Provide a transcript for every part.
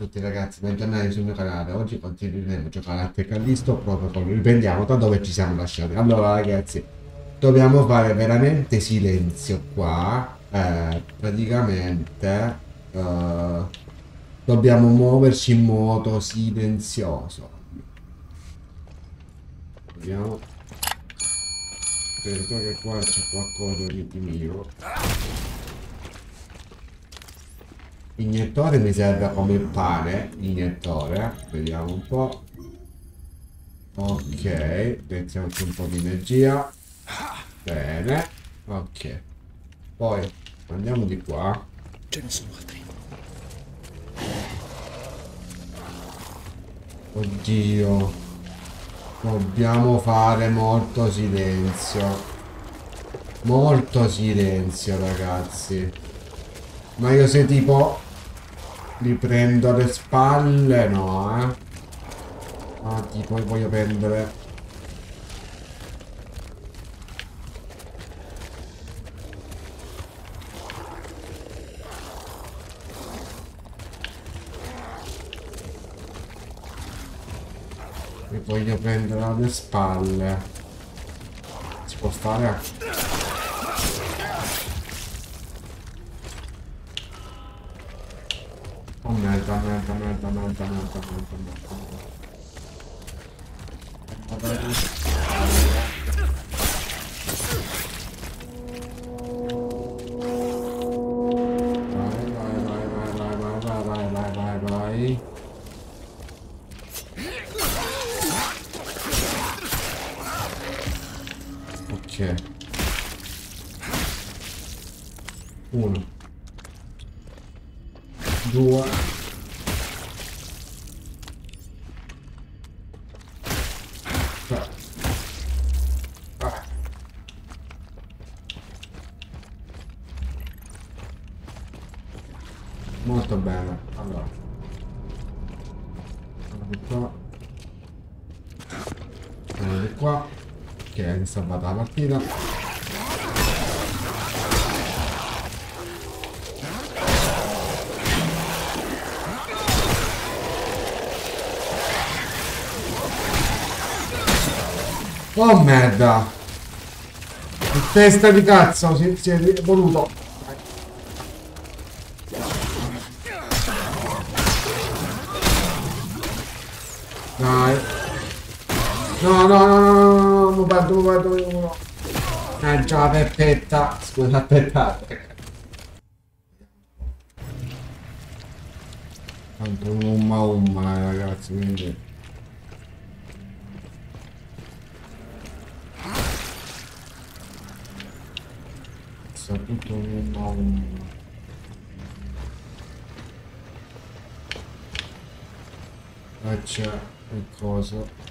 tutti ragazzi, bentornati sul mio canale. Oggi continueremo a giocare a Tecallisto Protocol. Riprendiamo da dove ci siamo lasciati. Allora ragazzi, dobbiamo fare veramente silenzio qua. Eh, praticamente eh, dobbiamo muoverci in modo silenzioso. Vediamo. Aspetta che qua c'è qualcosa di mio. Iniettore mi serve come pane. Iniettore. Vediamo un po'. Ok. Mettiamoci un po' di energia. Bene. Ok. Poi andiamo di qua. Ce ne sono altri. Oddio. Dobbiamo fare molto silenzio. Molto silenzio, ragazzi. Ma io se tipo li prendo alle spalle, no, eh. Ah, tipo voglio prendere... Li voglio prendere alle spalle. Si può fare? なんだなんだなんだなんだなんだなんだなんだなんだなんだなんだなんだなんだなんだな Molto bene. Allora. Di qua. Di qua. Ok, è salvata la partita. Oh merda! Che testa di cazzo si, si è voluto. due, due, uno. Ah già, Peppetta. Scusa, Peppetta. Tanto un umma umma, ragazzi, quindi... Sta tutto un umma umma. Faccia il coso.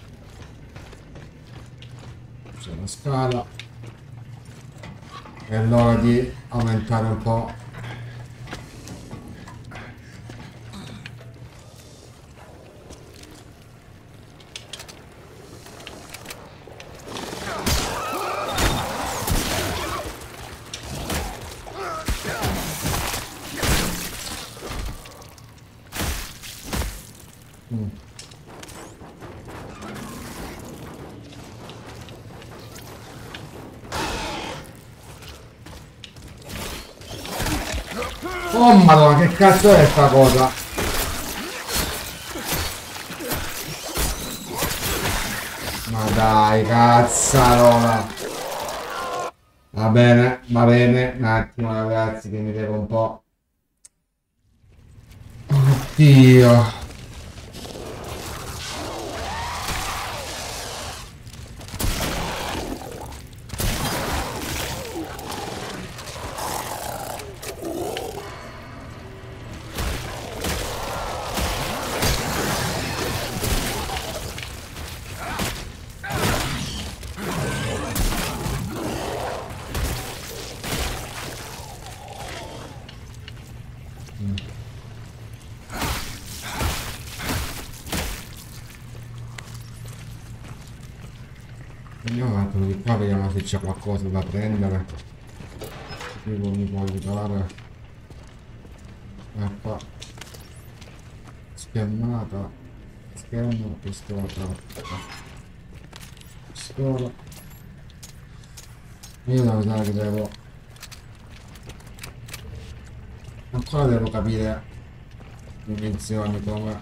C'è la scala. È l'ora di aumentare un po'. Cazzo è sta cosa? Ma dai, cazzarola. Va bene, va bene. Un attimo ragazzi che mi devo un po'... Oddio. Vediamo se c'è qualcosa da prendere. Tipo mi può aiutare. E qua. schiammata schermo pistola pistola io devo usare che devo ancora devo capire dimensioni come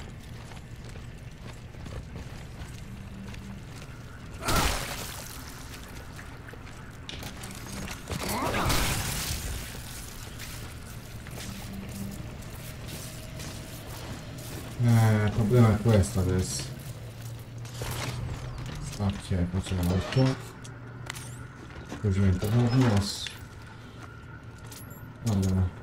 Eh, il problema è questo adesso. Ok, facciamo il Così nel mosso. Allora.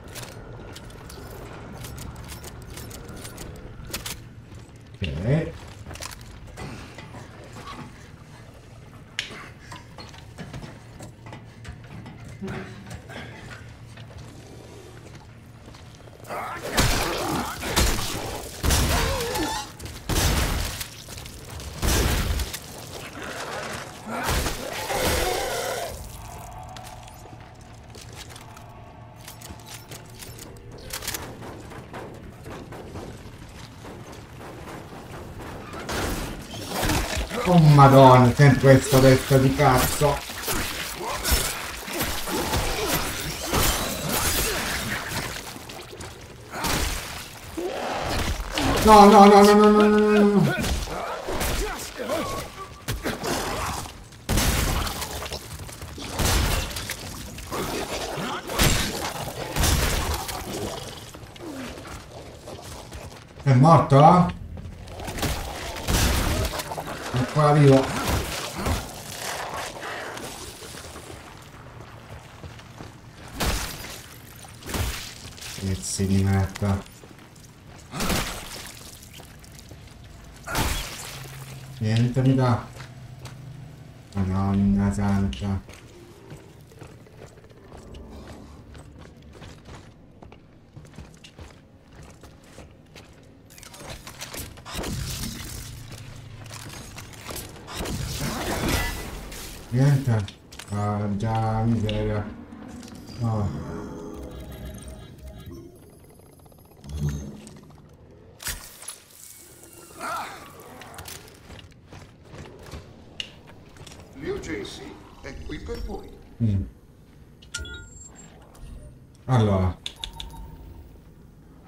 Madonna, sempre questa testa di cazzo. No, no, no, no, no, no, no, no. È morto? Ancora vivo. Pezzi di merda. Niente mi dà. Santa Niente.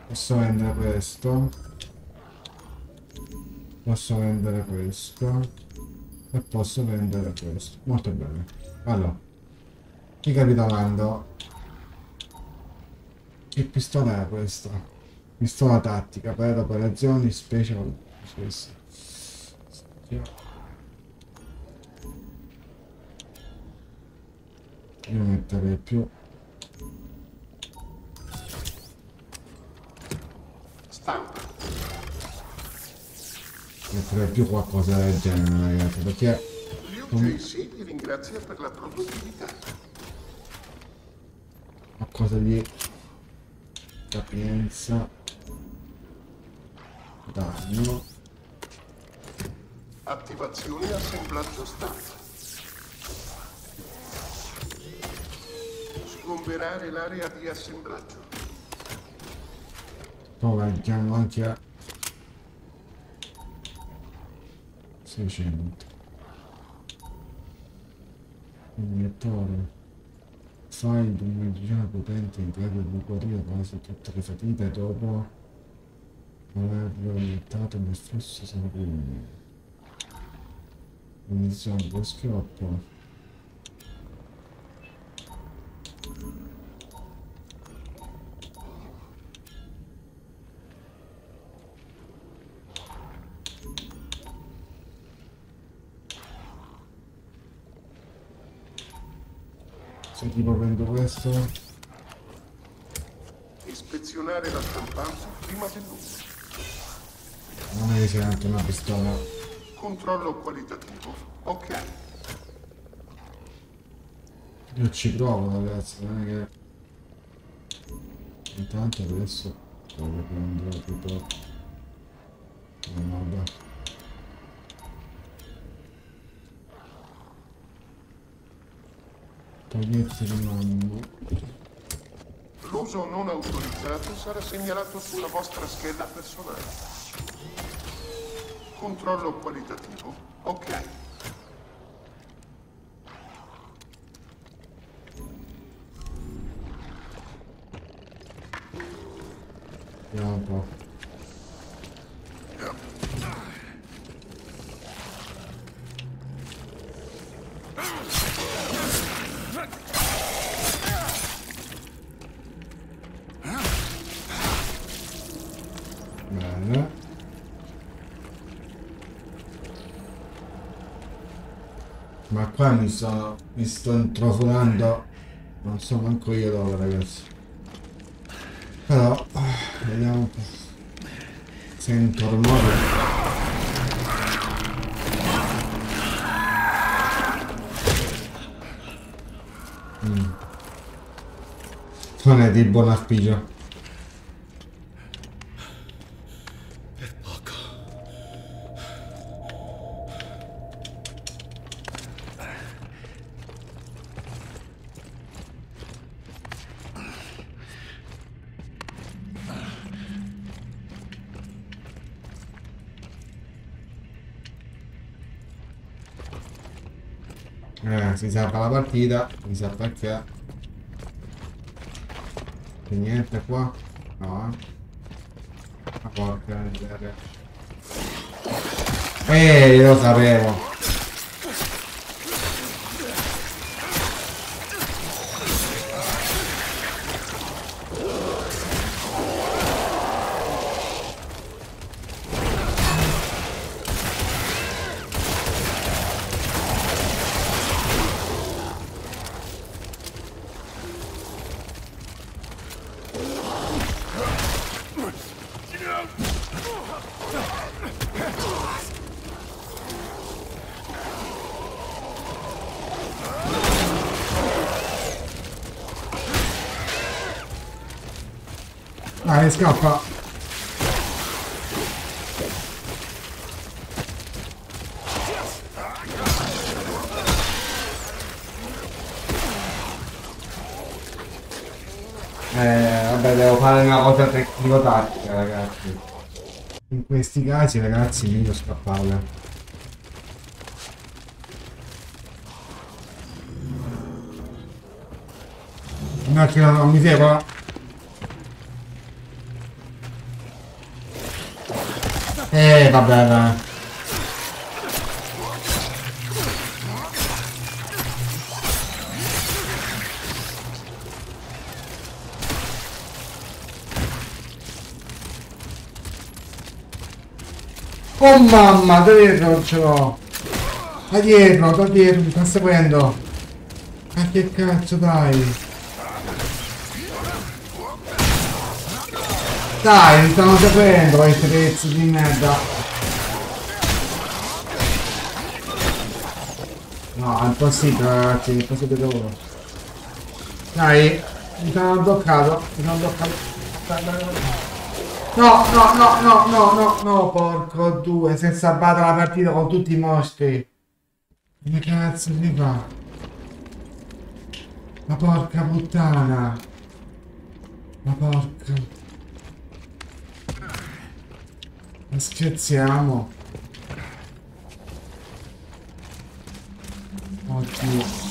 Posso vendere questo. Posso vendere questo? E posso vendere questo. Molto bene. Allora ricapitolando che pistola è questa? Pistola tattica per operazioni special io metterei più mettere più qualcosa del genere ragazzi perché l'UJC vi ringrazia per la produttività. Qualcosa di capienza danno. Attivazione assemblaggio stampa sgomberare l'area di assemblaggio. Poi andiamo anche a 600 iniettore find un'energia potente in grado di guarire quasi tutte le fatiche dopo averlo iniettato nel stesso sanguigno. Munizioni per schioppo Se tipo prendo questo. Ispezionare la stampante prima dell'uso. Non è che c'è anche una pistola. Controllo qualitativo. Ok. Io ci provo ragazzi, non è che. Intanto adesso devo prendere tipo. No, vabbè. Togliezza di mamma. L'uso non autorizzato sarà segnalato sulla vostra scheda personale. controllo qualitativo. Ok. Vediamo un po'. Bene. Ma qua mi sto, mi sto introfolando, non so manco io dove ragazzi. Però, vediamo un po'. Sento rumore. Mm. Non è di buon auspicio. Eh, si salva la partita, mi sa perché. C'è niente qua? No, eh. Ma porca miseria. Eh, lo sapevo. Scappa. Eh, vabbè, devo fare una cosa tecnico-tattica, ragazzi. In questi casi, ragazzi, meglio scappare. No, che non mi segue. Eh, vabbè, dai. Oh mamma, da dietro ce l'ho. Da dietro, da dietro, mi sta seguendo. Ma che cazzo dai? Dai, mi stanno seguendo questi pezzi di merda. No, è impossibile ragazzi, è impossibile loro. Dai, mi sono bloccato, mi sono bloccato. No, no, no, no, no, no, no, porco due, si è la partita con tutti i mostri. Che cazzo si fa? Ma porca puttana. Ma porca... Scherziamo. Oddio.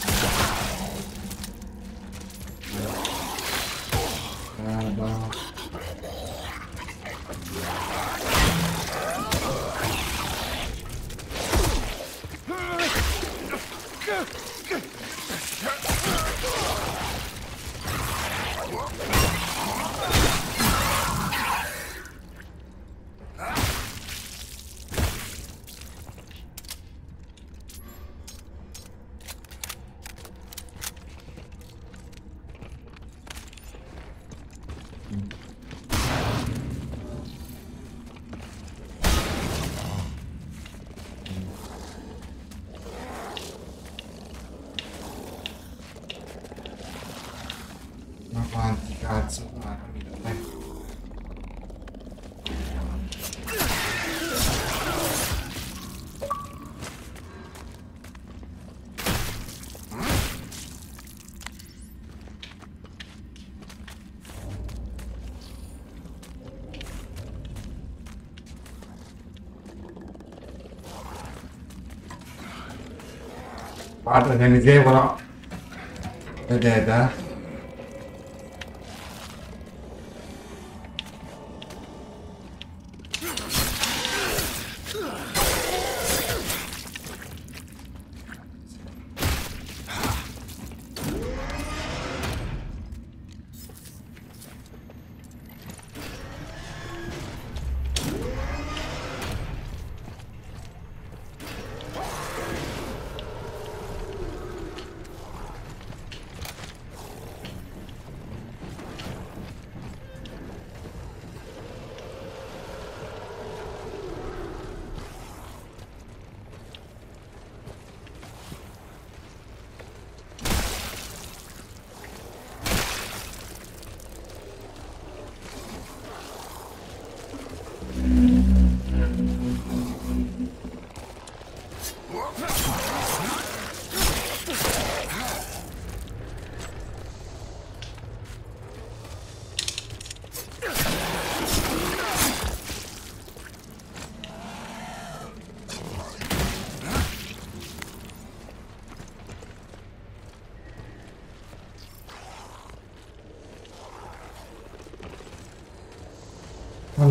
Guarda che mi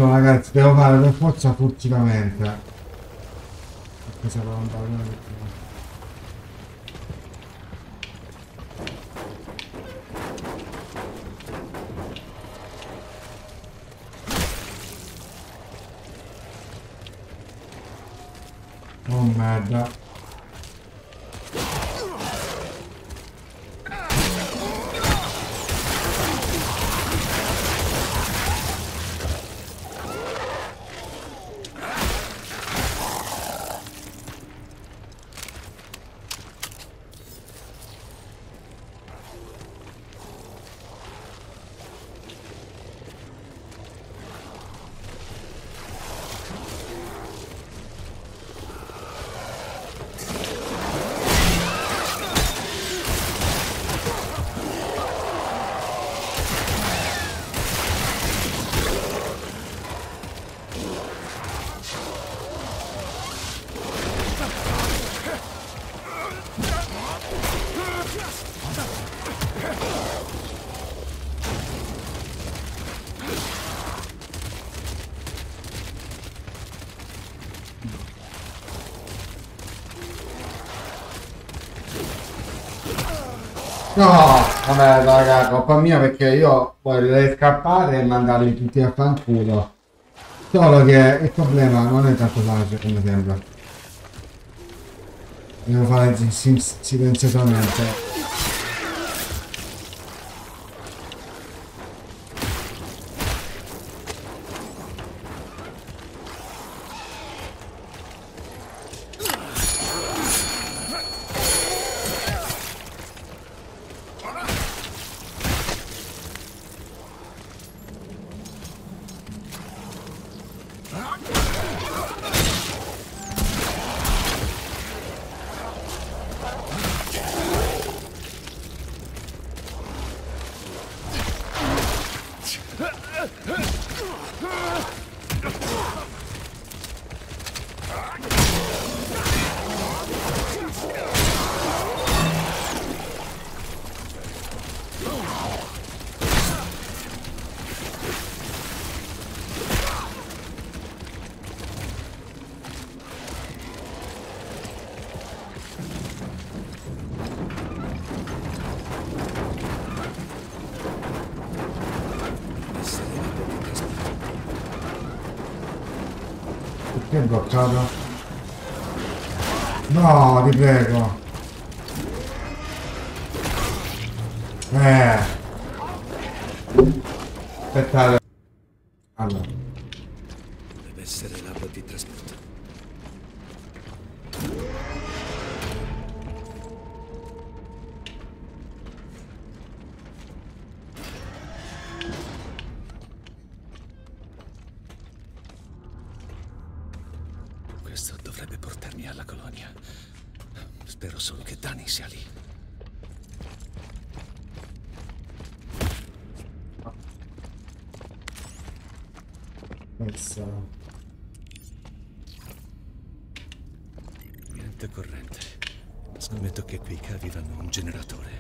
Allora ragazzi, devo fare per forza furtivamente. Perché sarà un po' Oh merda. No, vabbè raga, colpa mia perché io vorrei scappare e mandarli tutti a fanculo. Solo che il problema non è tanto facile come sembra. Devo fare silenziosamente. Bloccato? No, ti prego. Eh. Generatore.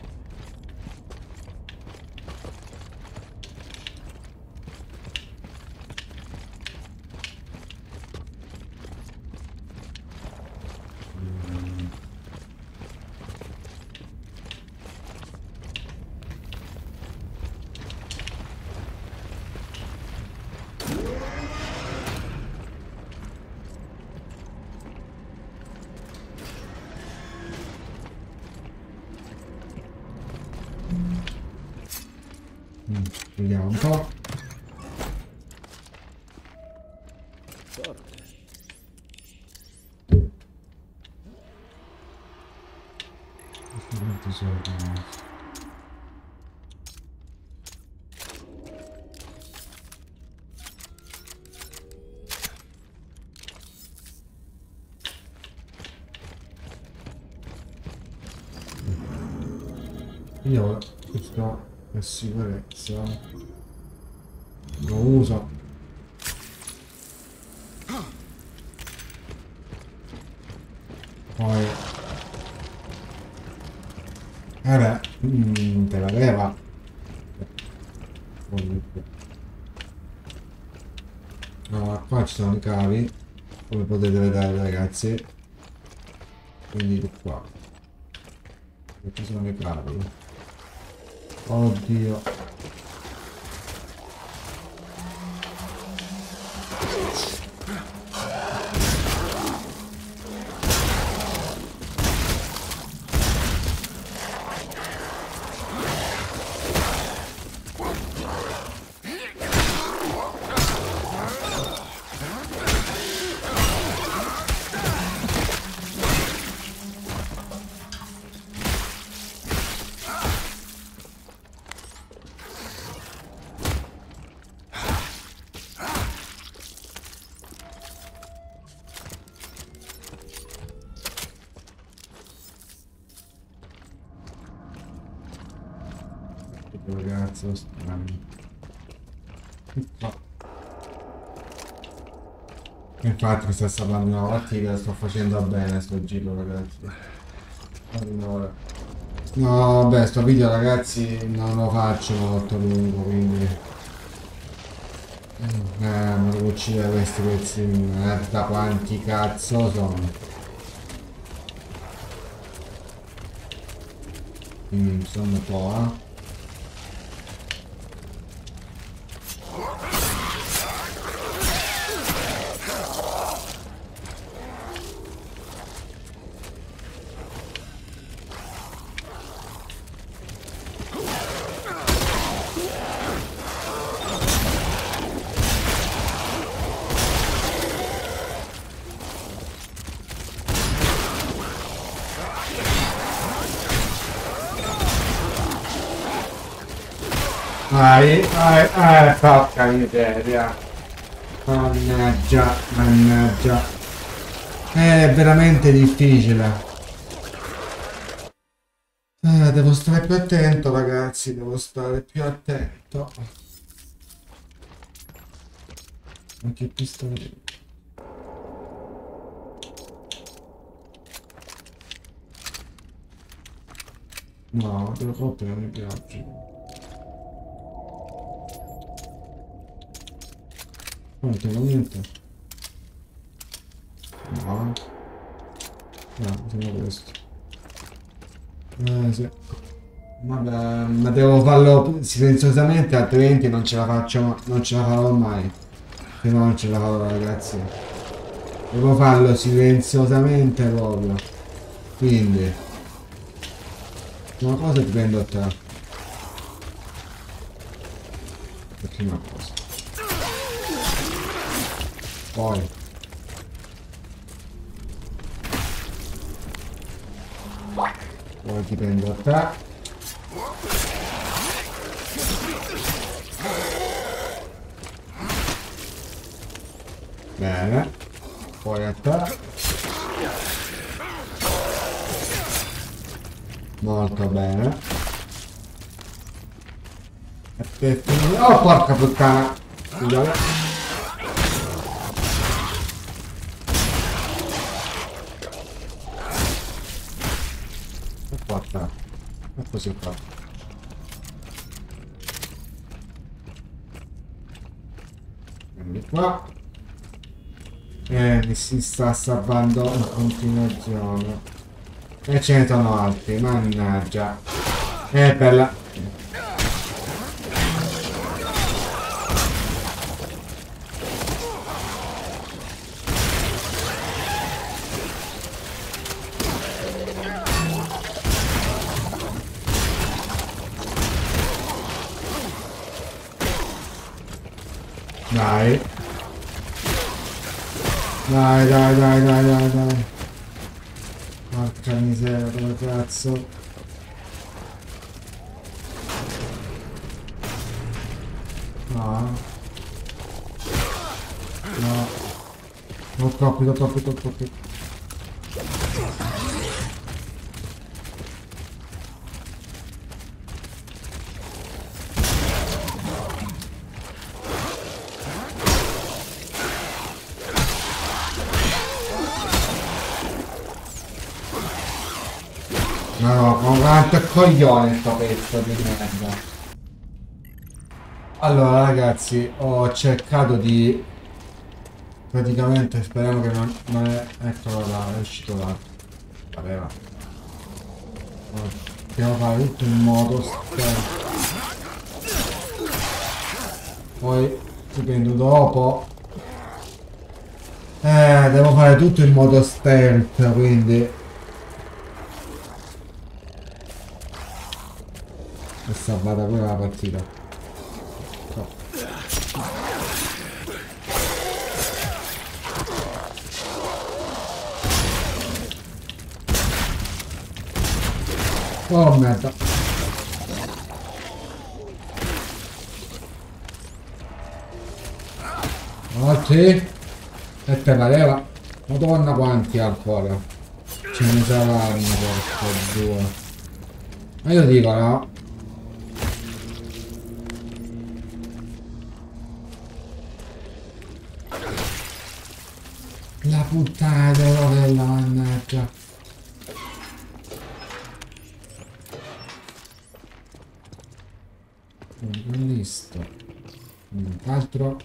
Vediamo un po'. Forte. Quanti soldi? Io questo per sicurezza lo uso. Poi beh, mm, te la leva. Allora qua ci sono i cavi come potete vedere ragazzi. Quindi di qua ci sono i cavi Oddio. Ragazzo strano. No. Infatti mi sta salvando una partita, sto facendo bene sto giro ragazzi. Allora. No vabbè sto video ragazzi non lo faccio molto lungo quindi. Eh, ma devo uccidere questi pezzi merda quanti cazzo sono. Mm, sono un po', eh. Miseria. Mannaggia, mannaggia. È veramente difficile. Eh, devo stare più attento, ragazzi, devo stare più attento. Ma che pistolino. No, le coppe non mi piacciono. Non tengo niente. No. No, tengo questo. Eh sì. Vabbè, ma devo farlo silenziosamente, altrimenti non ce la faccio, non ce la farò mai. Se no non ce la farò ragazzi. Devo farlo silenziosamente proprio. Quindi. Una cosa ti prendo a te. La prima cosa. Poi. Poi ti prendo a te. Bene. Poi a te. Molto bene. E per finire... Oh porca puttana! Scusate. Così qua. Quindi qua. E mi si sta salvando in continuazione. E ce ne sono altri, mannaggia. E per Dai, dai, dai, dai, dai, dai. Porca miseria, dove cazzo. No. No. Non troppi, non troppi, non troppi. No, no, quanto è coglione sto pezzo di merda. Allora ragazzi, ho cercato di... Praticamente speriamo che non, non è... Eccolo là, è uscito là. Pareva. Allora, Dobbiamo fare tutto in modo stealth. Poi dipende dopo. Eh, devo fare tutto in modo stealth, quindi... È salvata pure la partita. Oh merda. Altri? E te la leva? Madonna quanti ancora. Ce ne saranno porca due. Ma io dico no. Puttana della mannaggia. Listo. Altro.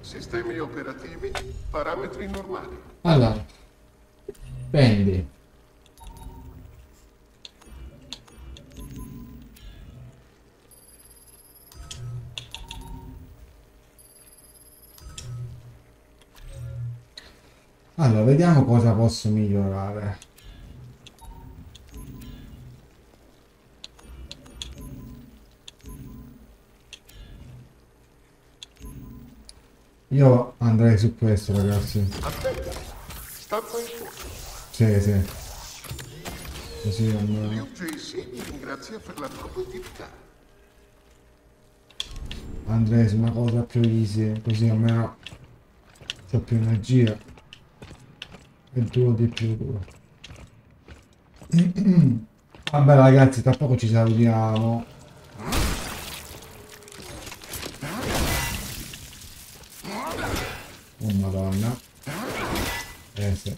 Sistemi operativi, parametri normali. Allora. Prendi. Allora, vediamo cosa posso migliorare. Io andrei su questo, ragazzi. Stanza in corso. Sì, sì. Così vi ringrazia per la produttività. Andrei su una cosa più easy, così almeno c'ho più energia. E duro di più. Vabbè ragazzi, tra poco ci salutiamo. Oh madonna. Eh sì.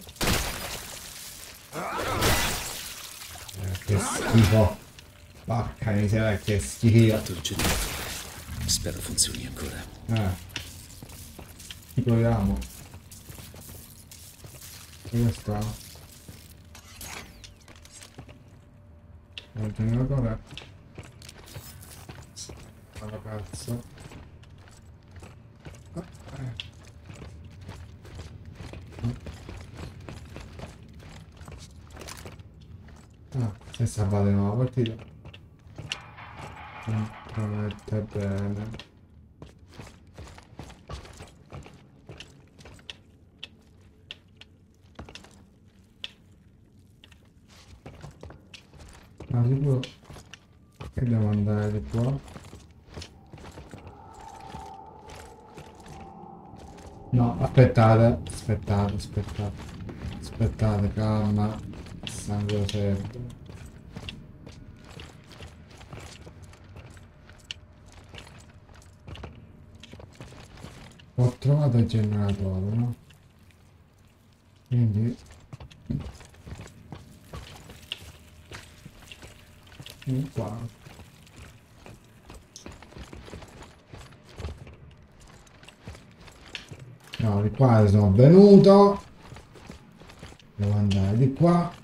Eh, che schifo. Porca miseria, che schifo. Il. Spero funzioni ancora. Eh. Ci proviamo. Dove sta? Il generatore. Alla cazzo. Ah, eh. Ah, si è salvata di nuova partita. Non promette bene. Sicuro che devo andare di qua? No, aspettate, aspettate, aspettate. Aspettate, calma. Sangue freddo. Ho trovato il generatore, no? Quindi Mm, Qua. No, di qua sono venuto. Devo andare di qua.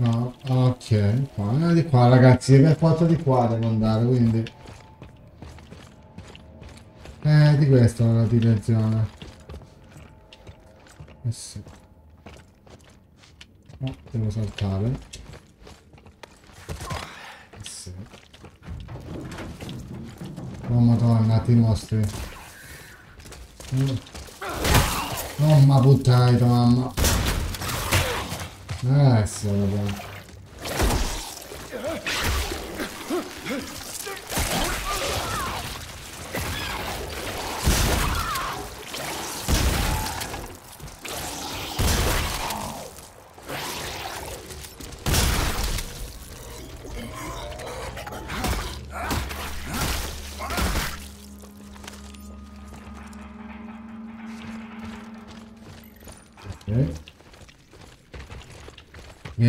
No, ok, qua, eh, di qua ragazzi, per quanto di qua devo andare, quindi... Eh, di questa la direzione. Eh sì. No, devo saltare. Eh sì. Oh madonna, atti nostri. Mm. Oh ma puttana, mamma. Eh sì, vabbè.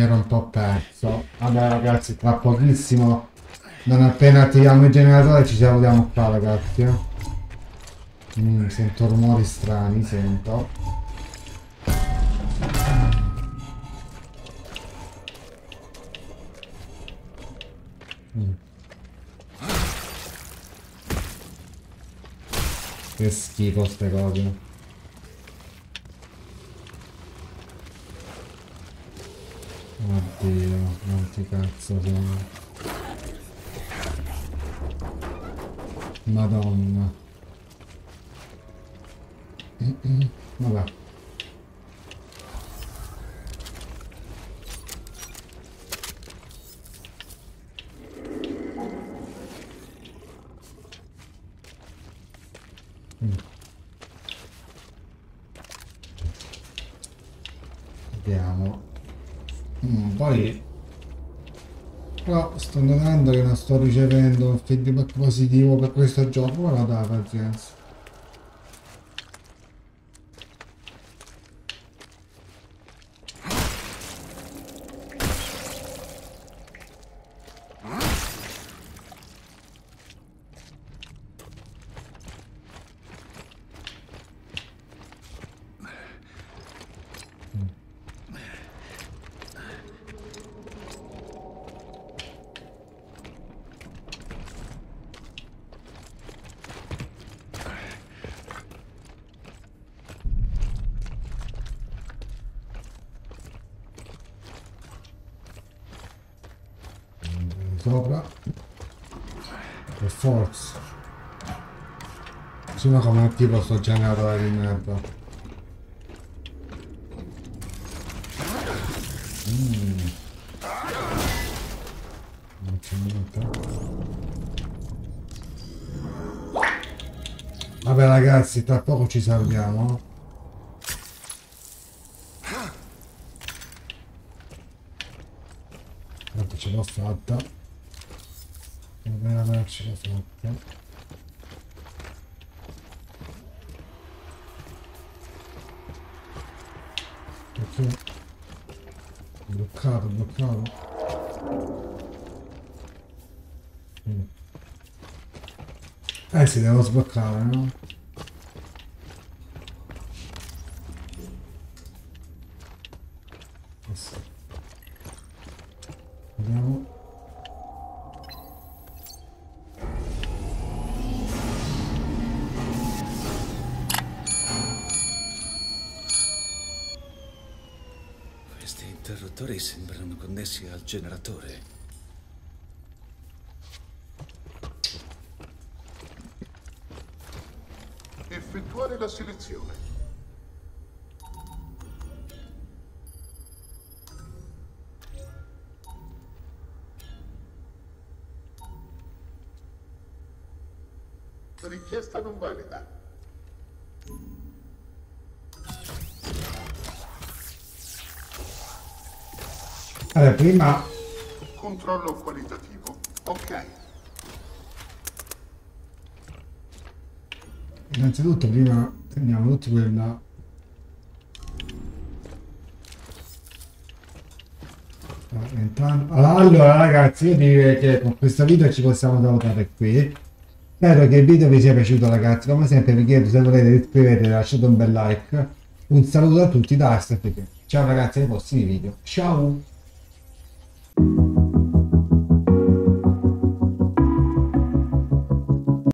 Mi ero un po' perso. Vabbè ragazzi, tra pochissimo, non appena attiviamo il generatore ci salutiamo qua ragazzi. eh. Mm, sento rumori strani, sento. Mm. Che schifo ste cose. Oddio, quanti cazzo sono. Madonna. Vabbè. Mm. Vediamo. Mm, poi però sto notando che non sto ricevendo un feedback positivo per questo gioco, però dai pazienza. Sopra. Per forza. Sono come attivo sto generatore di merda. Mm. Vabbè ragazzi, tra poco ci salviamo. Tanto ce l'ho fatta. Veramente ce l'ho fatta. Perché? Bloccato, bloccato. Eh sì, devo sbloccare, no? Interruttori sembrano connessi al generatore. Effettuare la selezione. Richiesta non valida. Allora, prima Controllo qualitativo. Ok. Innanzitutto prima prendiamo tutti quella Allora ragazzi io direi che con questo video ci possiamo salutare qui. Spero che il video vi sia piaciuto ragazzi. Come sempre vi chiedo se volete iscrivetevi lasciate un bel like. Un saluto a tutti da Astrafrica Ciao ragazzi ai prossimi video. Ciao